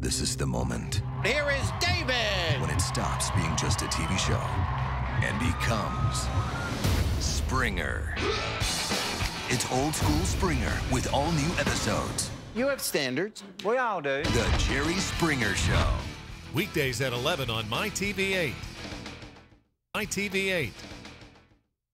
This is the moment Here is David. when it stops being just a TV show and becomes Springer. It's old school Springer with all new episodes. You have standards. We all do. The Jerry Springer Show. Weekdays at 11 on MyTV8. MyTV8.